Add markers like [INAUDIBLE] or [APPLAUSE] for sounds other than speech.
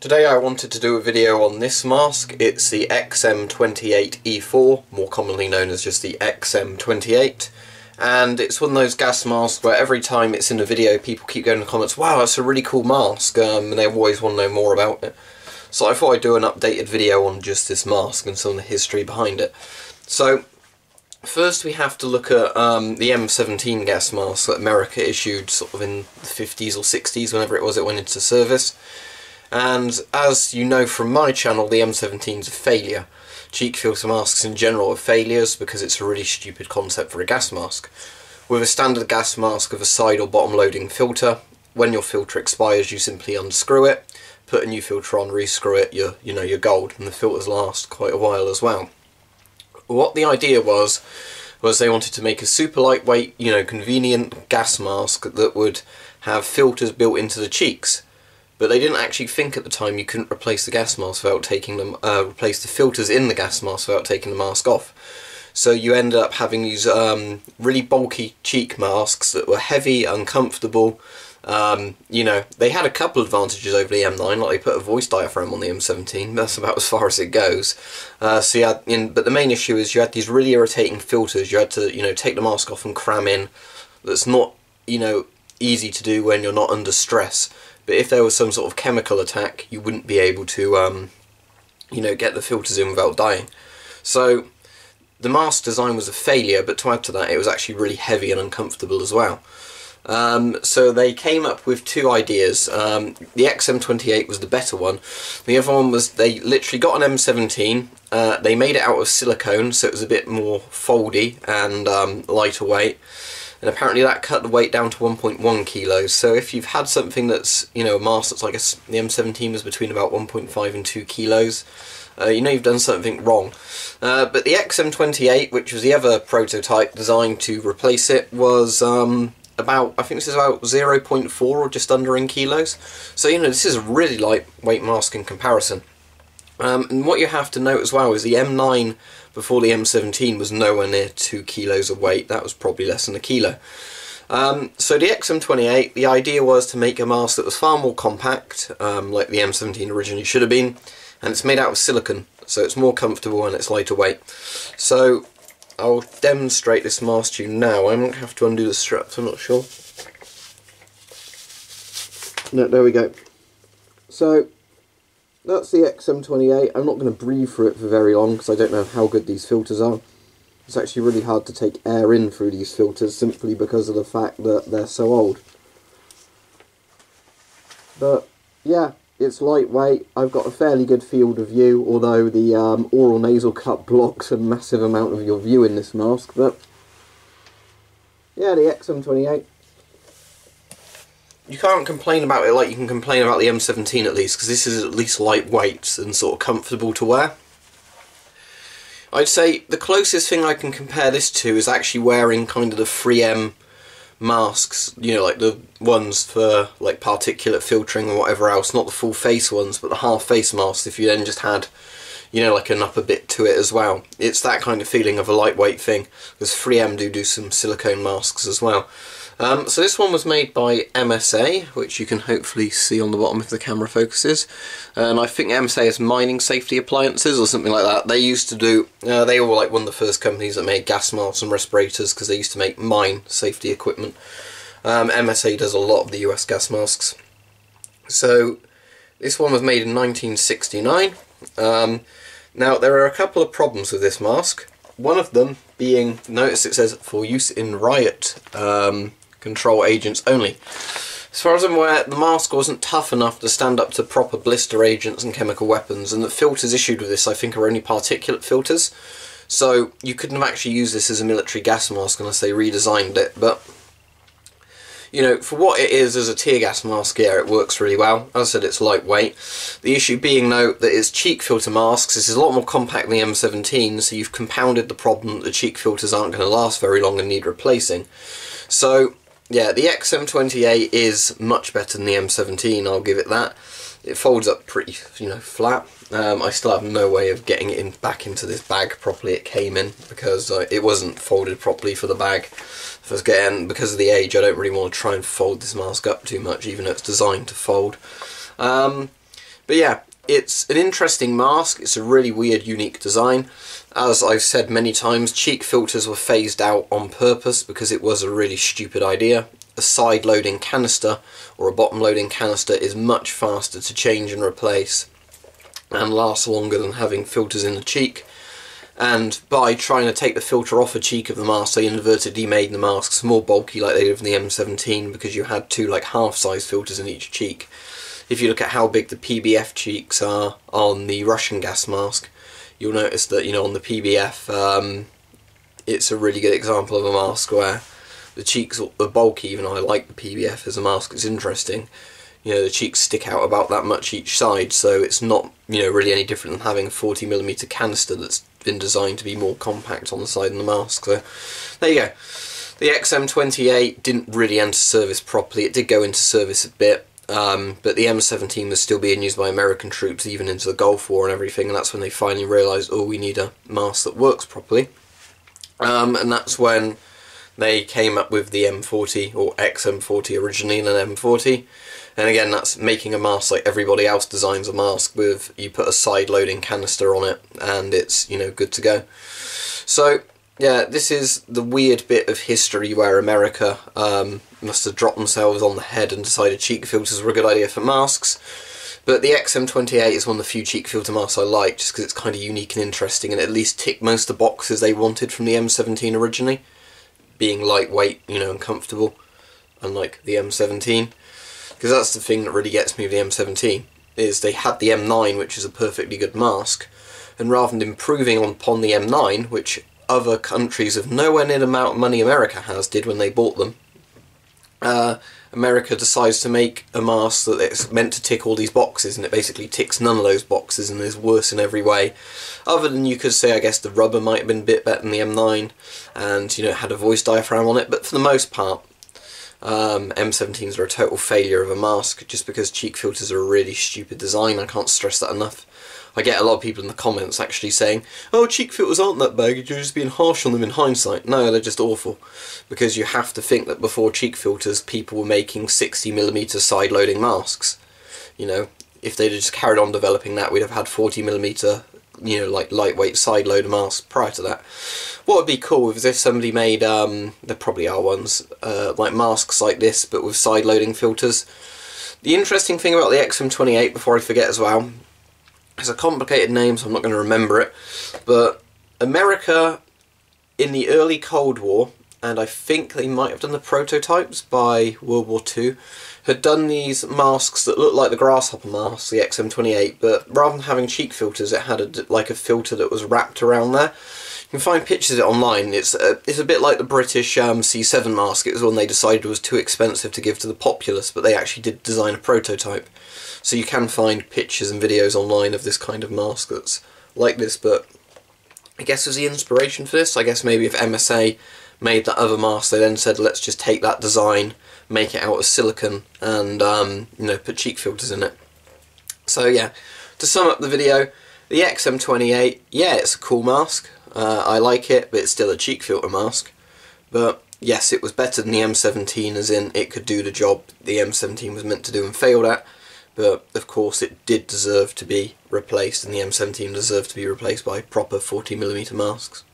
Today I wanted to do a video on this mask. It's the XM28E4, more commonly known as just the XM28. And it's one of those gas masks where every time it's in a video people keep going in the comments, wow that's a really cool mask, um, and they always want to know more about it. So I thought I'd do an updated video on just this mask and some of the history behind it. So First we have to look at um, the M17 gas mask that America issued sort of in the 50s or 60s, whenever it was it went into service. And as you know from my channel, the M17 is a failure. Cheek filter masks in general are failures because it's a really stupid concept for a gas mask. With a standard gas mask with a side or bottom loading filter, when your filter expires you simply unscrew it, put a new filter on, rescrew it, you're, you know, you're gold, and the filters last quite a while as well. What the idea was, was they wanted to make a super lightweight, you know, convenient gas mask that would have filters built into the cheeks but they didn't actually think at the time you couldn't replace the gas mask without taking them, uh, replace the filters in the gas mask without taking the mask off. So you end up having these um, really bulky cheek masks that were heavy, uncomfortable. Um, you know, they had a couple advantages over the M9, like they put a voice diaphragm on the M17. [LAUGHS] That's about as far as it goes. Uh, so in, but the main issue is you had these really irritating filters. You had to, you know, take the mask off and cram in. That's not, you know, easy to do when you're not under stress but if there was some sort of chemical attack you wouldn't be able to um, you know get the filters in without dying so the mask design was a failure but to add to that it was actually really heavy and uncomfortable as well um, so they came up with two ideas. Um, the XM28 was the better one. The other one was they literally got an M17, uh, they made it out of silicone so it was a bit more foldy and um, lighter weight and apparently that cut the weight down to 1.1 kilos. So if you've had something that's you know a mask that's like a, the M17 was between about 1.5 and 2 kilos uh, you know you've done something wrong. Uh, but the XM28 which was the other prototype designed to replace it was um, about I think this is about 0.4 or just under in kilos. So you know this is a really lightweight mask in comparison. Um, and what you have to note as well is the M9 before the M17 was nowhere near 2 kilos of weight, that was probably less than a kilo. Um, so the XM28, the idea was to make a mask that was far more compact, um, like the M17 originally should have been, and it's made out of silicon, so it's more comfortable and it's lighter weight. So I'll demonstrate this mask to you now. I might have to undo the straps, I'm not sure. No, there we go. So that's the XM28. I'm not going to breathe through it for very long because I don't know how good these filters are. It's actually really hard to take air in through these filters simply because of the fact that they're so old. But yeah, it's lightweight. I've got a fairly good field of view, although the um, oral nasal cup [LAUGHS] blocks a massive amount of your view in this mask. But yeah, the XM28 you can't complain about it like you can complain about the M17 at least, because this is at least lightweight and sort of comfortable to wear. I'd say the closest thing I can compare this to is actually wearing kind of the 3M masks, you know, like the ones for like particulate filtering or whatever else, not the full face ones, but the half face masks if you then just had, you know, like an upper bit to it as well. It's that kind of feeling of a lightweight thing, because 3M do do some silicone masks as well. Um, so this one was made by MSA, which you can hopefully see on the bottom if the camera focuses. And I think MSA is Mining Safety Appliances or something like that. They used to do, uh, they were like one of the first companies that made gas masks and respirators because they used to make mine safety equipment. Um, MSA does a lot of the US gas masks. So this one was made in 1969. Um, now there are a couple of problems with this mask. One of them being, notice it says for use in riot um, control agents only. As far as I'm aware, the mask wasn't tough enough to stand up to proper blister agents and chemical weapons, and the filters issued with this, I think, are only particulate filters. So you couldn't have actually used this as a military gas mask unless they redesigned it, but you know, for what it is as a tear gas mask, yeah, it works really well. As I said, it's lightweight. The issue being, though, that it's cheek filter masks. This is a lot more compact than the M17, so you've compounded the problem that the cheek filters aren't going to last very long and need replacing. So, yeah, the XM28 is much better than the M17, I'll give it that. It folds up pretty, you know, flat. Um, I still have no way of getting it in, back into this bag properly it came in because uh, it wasn't folded properly for the bag. First getting because of the age, I don't really want to try and fold this mask up too much, even though it's designed to fold. Um, But yeah, it's an interesting mask, it's a really weird, unique design. As I've said many times, cheek filters were phased out on purpose because it was a really stupid idea. A side-loading canister or a bottom-loading canister is much faster to change and replace and lasts longer than having filters in the cheek and by trying to take the filter off a cheek of the mask they inadvertently made the masks more bulky like they did in the M17 because you had two like half-size filters in each cheek. If you look at how big the PBF cheeks are on the Russian gas mask you'll notice that you know on the PBF um, it's a really good example of a mask where the cheeks are bulky even though I like the PBF as a mask it's interesting you know the cheeks stick out about that much each side so it's not you know really any different than having a 40mm canister that's been designed to be more compact on the side of the mask. So there you go. The XM28 didn't really enter service properly. It did go into service a bit, um, but the M17 was still being used by American troops even into the Gulf War and everything, and that's when they finally realised, oh, we need a mask that works properly. Um, and that's when they came up with the M40, or XM40 originally, and an M40. And again, that's making a mask like everybody else designs a mask with. You put a side-loading canister on it, and it's, you know, good to go. So, yeah, this is the weird bit of history where America um, must have dropped themselves on the head and decided cheek filters were a good idea for masks. But the XM28 is one of the few cheek filter masks I like, just because it's kind of unique and interesting, and at least ticked most of the boxes they wanted from the M17 originally. Being lightweight, you know, and comfortable, unlike the M17 because that's the thing that really gets me with the M17 is they had the M9 which is a perfectly good mask and rather than improving upon the M9 which other countries of nowhere near the amount of money America has did when they bought them uh, America decides to make a mask that it's meant to tick all these boxes and it basically ticks none of those boxes and is worse in every way other than you could say I guess the rubber might have been a bit better than the M9 and you know had a voice diaphragm on it but for the most part um, M17s are a total failure of a mask just because cheek filters are a really stupid design. I can't stress that enough. I get a lot of people in the comments actually saying, oh, cheek filters aren't that bad, you're just being harsh on them in hindsight. No, they're just awful. Because you have to think that before cheek filters, people were making 60mm side-loading masks. You know, if they'd just carried on developing that, we'd have had 40mm you know, like lightweight side loader masks prior to that. What would be cool is if somebody made, um, there probably are ones, uh, like masks like this, but with side loading filters. The interesting thing about the XM28, before I forget as well, it's a complicated name, so I'm not going to remember it, but America in the early Cold War, and I think they might have done the prototypes by World War II, had done these masks that looked like the grasshopper mask, the XM28, but rather than having cheek filters, it had a, like a filter that was wrapped around there. You can find pictures of it online. It's a, it's a bit like the British um, C7 mask. It was one they decided was too expensive to give to the populace, but they actually did design a prototype. So you can find pictures and videos online of this kind of mask that's like this, but I guess was the inspiration for this. I guess maybe if MSA made that other mask, they then said, let's just take that design, make it out of silicon, and um, you know put cheek filters in it. So yeah, to sum up the video, the XM28, yeah, it's a cool mask. Uh, I like it, but it's still a cheek filter mask. But yes, it was better than the M17, as in it could do the job the M17 was meant to do and failed at. But of course, it did deserve to be replaced, and the M17 deserved to be replaced by proper 40mm masks.